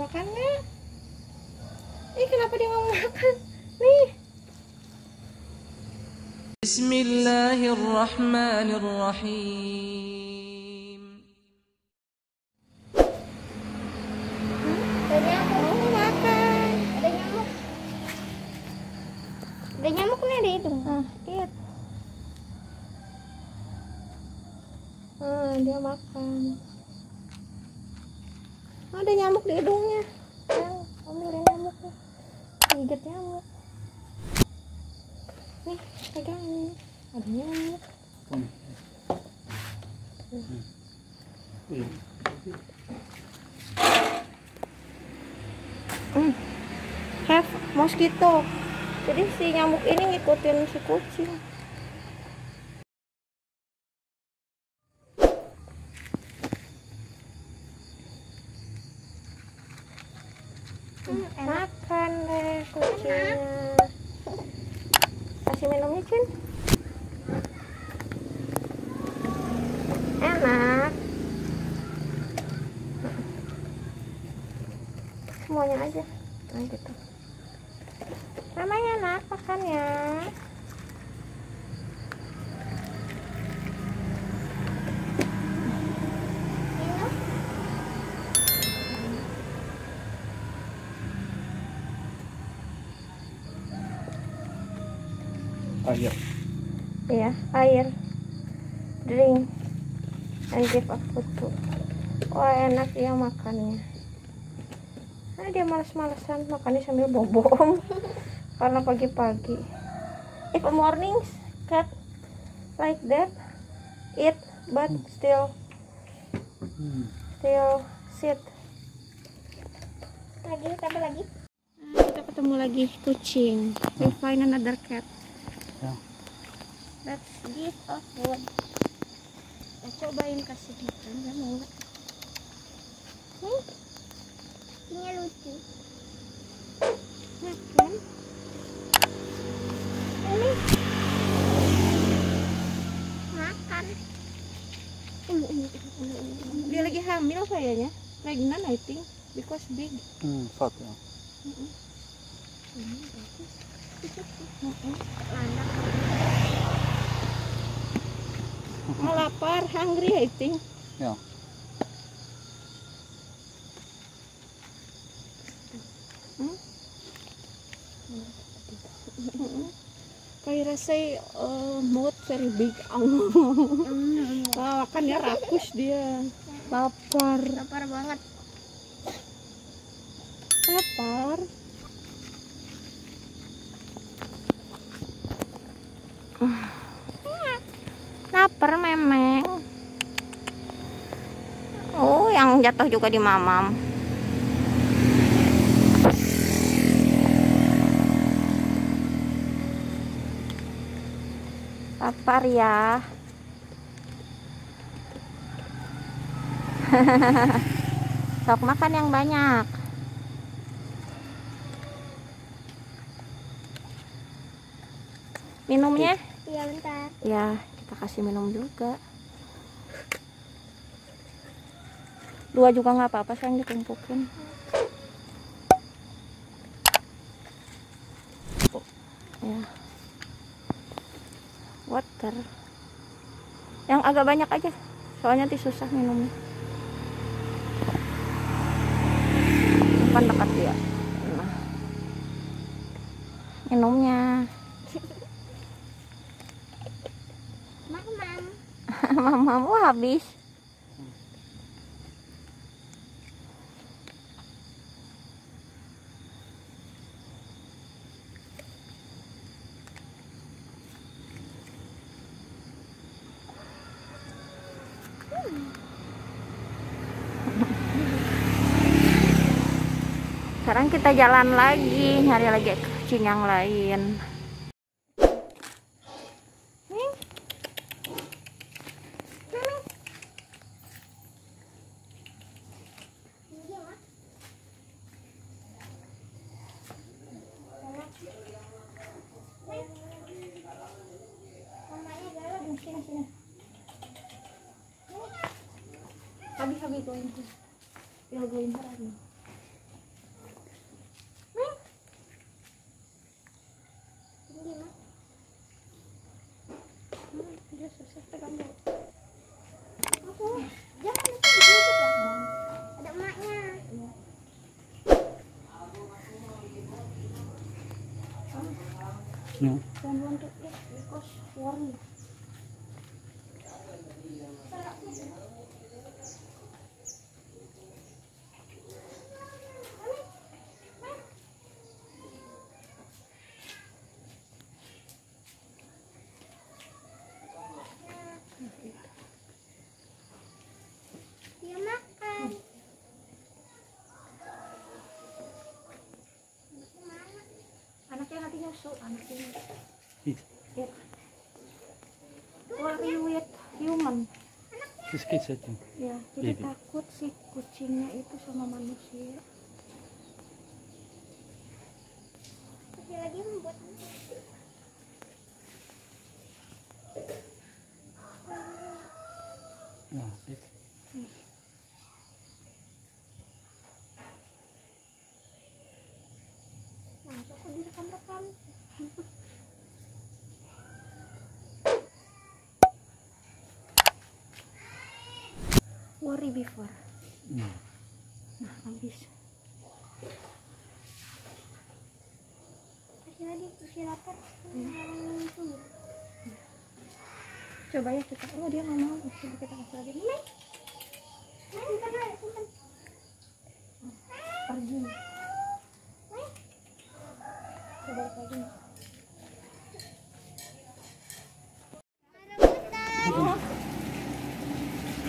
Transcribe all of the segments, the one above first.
makan nggak? Ih kenapa dia mau makan? Nih. Bismillahirrahmanirrahim. Ada nyamuk nih di hidung. Ah, lihat. Ah, dia makan. Oh, ada nyamuk di hidungnya. Yang ambilin nyamuk nih. Gigit nyamuk. Nih, pegang nih. Ada nyamuk. Hmm. Have mosquito. Jadi si nyamuk ini ngikutin si kucing. Hmm, deh kucingnya. Kasih minumnya, Cin. Enak. Semuanya aja. Nah, gitu. Makan ya. Ayo. Iya, air. Drink. And give a too. Wah, enak dia makannya. Nah, dia males-malesan makannya sambil bobom. Karena pagi-pagi. If a morning cat like that, eat but still still sit. Lagi, tambah lagi. Nah, kita ketemu lagi kucing. We find another cat. Ya. Let's give a food. Kita cobain kasih makan, ya mau nggak? Nih. Ini lucu. Makan. Ini. Makan. Dia lagi hamil kayaknya. Pregnant I think because big. Hmm, fat ya. Mau lapar, hungry I think. Ya. Kayak rasa uh, mouth very big. Wah, kan dia rakus dia. Lapar. Lapar banget. Lapar. Lapar memeng. Oh, yang jatuh juga di mamam. Lapar ya. Sok makan yang banyak. Minumnya? Iya bentar. Ya, kita kasih minum juga. Dua juga nggak apa-apa, sayang ditumpukin. Ya. Water. Yang agak banyak aja, soalnya nanti susah minumnya. Simpan dekat dia. Nah. Minumnya. Mamam. Mamamu habis. sekarang kita jalan lagi nyari lagi kucing yang lain Habis-habis gue ini. Ya gue ini susah pegang. Aku. Jangan itu. Ada want to eat because. Dia makan. Mana? Nanti nyusu, anaknya. Eat. Eat. Worry with human. This think. Ya, jadi Baby. takut si kucingnya itu sama manusia. Lagi membuat. Ah, eat. Masuk Worry before. Mm. Nah, habis. Masih lagi masih lapar. Hmm. Coba ya kita. Oh, dia nggak mau. Coba kita kasih lagi. Nih, pergi. Coba lagi.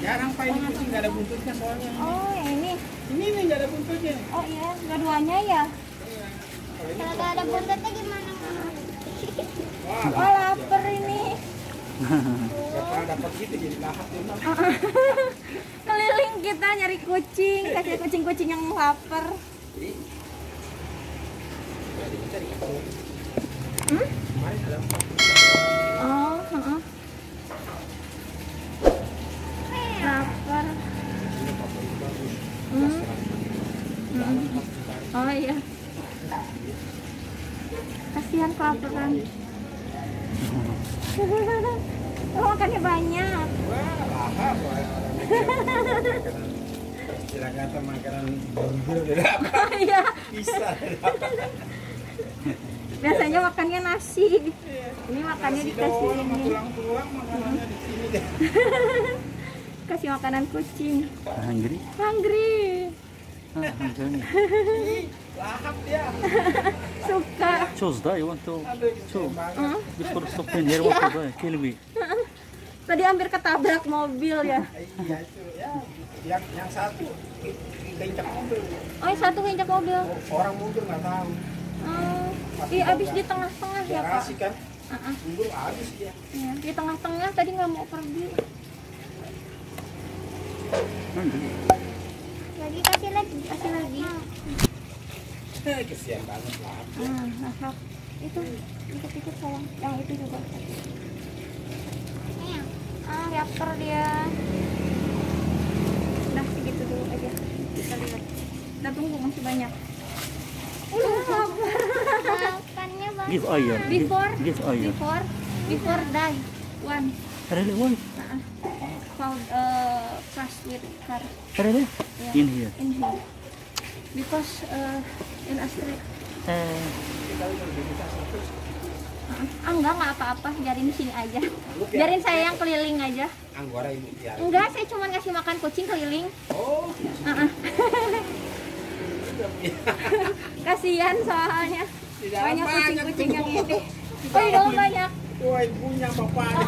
Jarang pak ini kucing nggak ada buntutnya soalnya. Oh, yang ini. Ini nih nggak ada buntutnya. Oh iya, dua-duanya ya. Kalau nggak ada buntutnya gimana? Wah, Oh, lapar ini. nggak dapat gitu jadi mah. Keliling kita nyari kucing, kasih kucing-kucing yang lapar. Hmm? Kemarin ada empat. Oh, heeh. Lapar. Ini favorit bagus. Hmm. Dalam pasti tarik. Oh iya. Kelaparan. Oh, makannya banyak. Kata makanan dapat. Iya, Bisa biasanya makannya nasi. Ini makannya dikasih ini. makanannya di sini deh. Kasih makanan kucing. Hungry? Hungry. Suka. You want to... Hmm? before stopping here, to kill me. Tadi hampir ketabrak mobil ya. Iya itu ya. Yang yang satu kencang mobil. Oh, yang satu injak mobil. Orang mundur nggak tahu. Oh, iya abis di tengah-tengah ya, Pak. Garasi kan. Uh-uh. Mundur habis dia. Iya, di tengah-tengah tadi nggak mau pergi. Hungry. Lagi kasih lagi. Kasih lagi. Eh, kesian banget lah. Hmm, nah, itu ikut-ikut sayang. Yang itu juga. Ah, lapar dia. Udah segitu dulu aja. Kita lihat. Kita tunggu masih banyak. Uh. Makannya banyak. Give iron. Give, Before, give iron. before, before die. One. Really, why? Uh-uh. Found uh, with car Really? Yeah. In here. in here. Because uh, in Astrid. Eh, Ah, enggak, enggak apa-apa. Biarin di sini aja. Biarin saya yang keliling aja. Anggora ibu ya. Enggak, saya cuma ngasih makan kucing keliling. Oh, Uh-uh. Kasihan soalnya. dalam Banyak kucing-kucing yang ini. Oh, iya banyak. Wah, ibunya bapaknya.